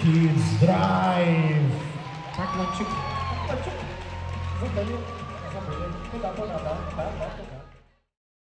Kids Drive. Tak, Maciuk. Tak, Maciuk. Zadanie, zadanie. Chyba to nada. Tak, tak.